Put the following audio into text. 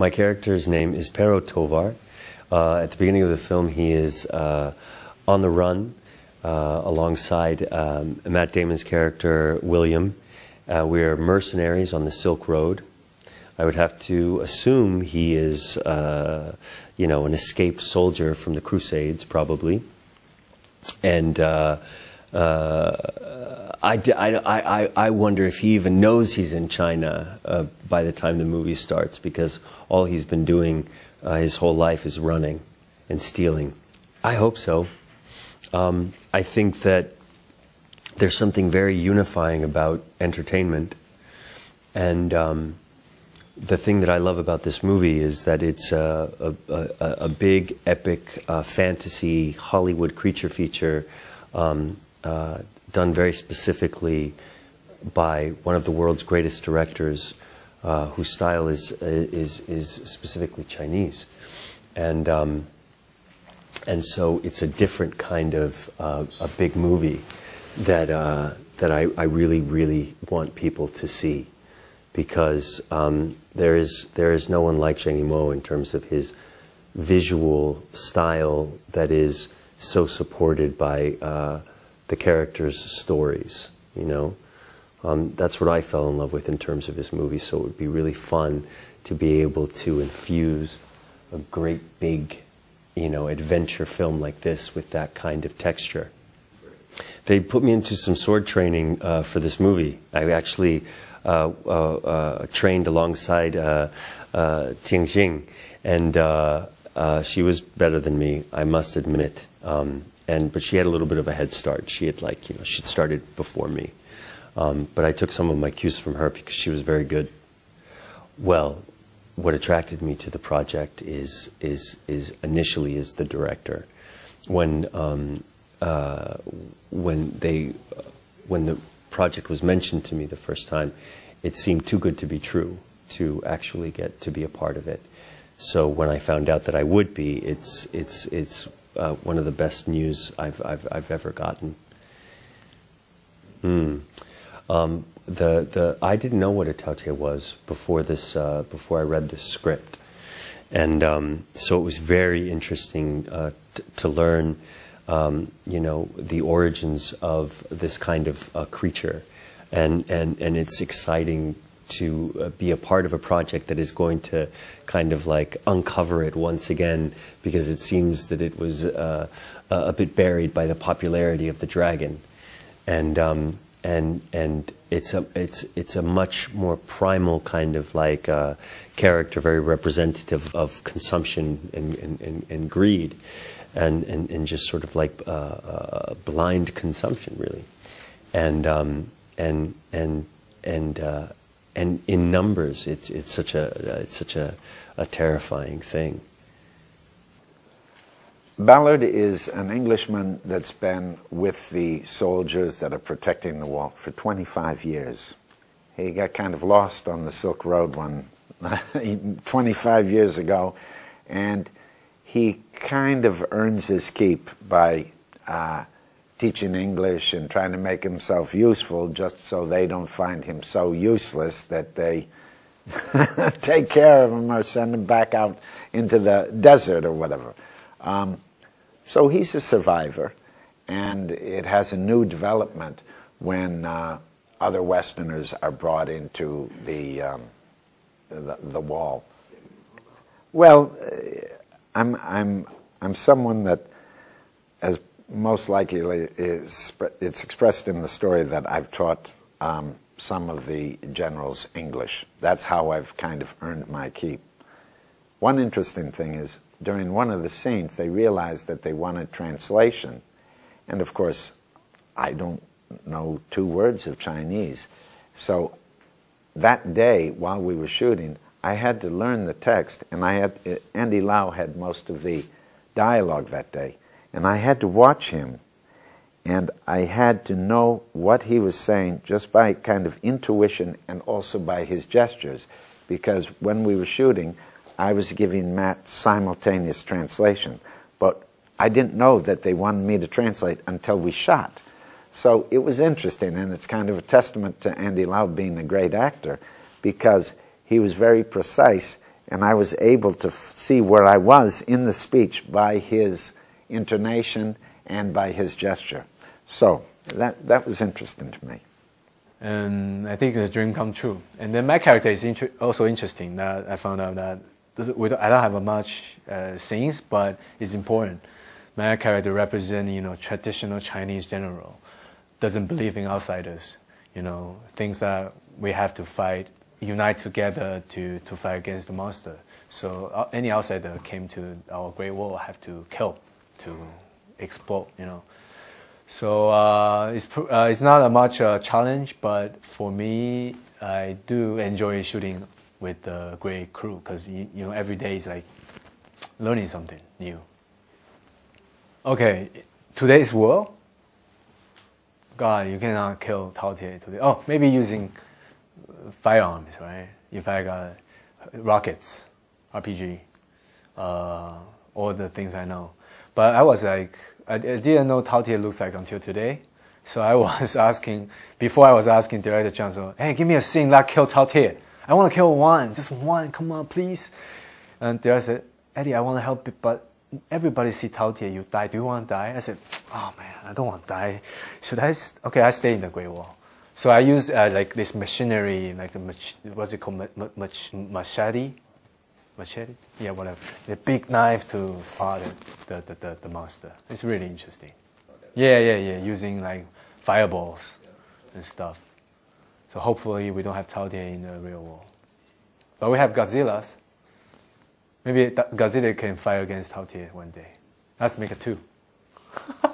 My character's name is Pero Tovar. Uh, at the beginning of the film, he is uh, on the run uh, alongside um, Matt Damon's character, William. Uh, we're mercenaries on the Silk Road. I would have to assume he is, uh, you know, an escaped soldier from the Crusades, probably. And uh, I, I, I, I wonder if he even knows he's in China uh, by the time the movie starts because all he's been doing uh, his whole life is running and stealing. I hope so. Um, I think that there's something very unifying about entertainment. And um, the thing that I love about this movie is that it's a, a, a, a big, epic uh, fantasy Hollywood creature feature. Um, uh, done very specifically by one of the world's greatest directors, uh, whose style is, is, is specifically Chinese. And, um, and so it's a different kind of uh, a big movie that, uh, that I, I really, really want people to see because um, there, is, there is no one like Zhang Yimou in terms of his visual style that is so supported by uh, the characters' stories, you know. Um, that's what I fell in love with in terms of his movies, so it would be really fun to be able to infuse a great big, you know, adventure film like this with that kind of texture. They put me into some sword training uh, for this movie. I actually uh, uh, uh trained alongside uh, uh, Ting and she was better than me, I must admit. Um, and but she had a little bit of a head start. She had like you know she'd started before me, um, but I took some of my cues from her because she was very good. Well, what attracted me to the project is is is initially is the director. When um, uh, when they when the project was mentioned to me the first time, it seemed too good to be true to actually get to be a part of it. So when I found out that I would be, it's it's it's uh, one of the best news I've, I've, I've ever gotten. Mm. Um, the, the, I didn't know what a Taotie was before, this, uh, before I read the script. And um, so it was very interesting uh, to learn, um, you know, the origins of this kind of uh, creature. And, and, and it's exciting to uh, be a part of a project that is going to kind of like uncover it once again because it seems that it was uh, a bit buried by the popularity of the dragon, and um, and and it's a it's it's a much more primal kind of like uh, character, very representative of consumption and and, and, and greed, and, and and just sort of like uh, uh, blind consumption really, and um, and and and uh, and in numbers, it's, it's such a, it's such a, a terrifying thing. Ballard is an Englishman that's been with the soldiers that are protecting the wall for 25 years. He got kind of lost on the Silk Road one 25 years ago, and he kind of earns his keep by uh, teaching English and trying to make himself useful just so they don't find him so useless that they take care of him or send him back out into the desert or whatever. Um, so he's a survivor, and it has a new development when uh, other Westerners are brought into the, um, the, the wall. Well, uh, I'm I'm I'm someone that, as most likely is it's expressed in the story that I've taught um, some of the generals English. That's how I've kind of earned my keep. One interesting thing is during one of the scenes they realized that they wanted translation, and of course I don't know two words of Chinese, so that day while we were shooting, I had to learn the text, and I had Andy Lau had most of the dialogue that day. And I had to watch him. And I had to know what he was saying just by kind of intuition and also by his gestures. Because when we were shooting, I was giving Matt simultaneous translation. But I didn't know that they wanted me to translate until we shot. So it was interesting, and it's kind of a testament to Andy Lau being a great actor because he was very precise And I was able to see where I was in the speech by his intonation and by his gesture. So that, that was interesting to me. and I think it's a dream come true. And then my character is inter- also interesting. That I found out that this, don't, I don't have a much uh, scenes, but it's important. My character represents you know traditional Chinese general, doesn't believe in outsiders. You know things that we have to fight, unite together to to fight against the monster. So uh, any outsider came to our Great Wall have to kill, to explode. You know. So uh, it's uh, it's not a much uh, challenge, but for me, I do enjoy shooting with the great crew because you, you know every day is like learning something new. Okay, today's world. God, you cannot kill Tao Tie today. Oh, maybe using firearms, right? If I got rockets, RPG, uh, all the things I know. But I was like, I, didn't know Tao looks like until today. So I was asking, before I was asking Director so, hey, give me a scene that kill Tao I want to kill one, just one, come on, please. And Director said, Eddie, I want to help you, but everybody see Tao you die. Do you want to die? I said, oh man, I don't want to die. Should I? Okay, I stay in the Great Wall. So I use uh, like this machinery, like a mach- what's it called, ma- ma- mach- machete, machete, yeah, whatever. The big knife to fight the, the, the, the monster. It's really interesting. Yeah, yeah, yeah. Using like fireballs and stuff. So hopefully we don't have Tao Tie in the real world. But we have Godzillas. Maybe Godzilla can fight against Tao Tie one day. Let's make it two.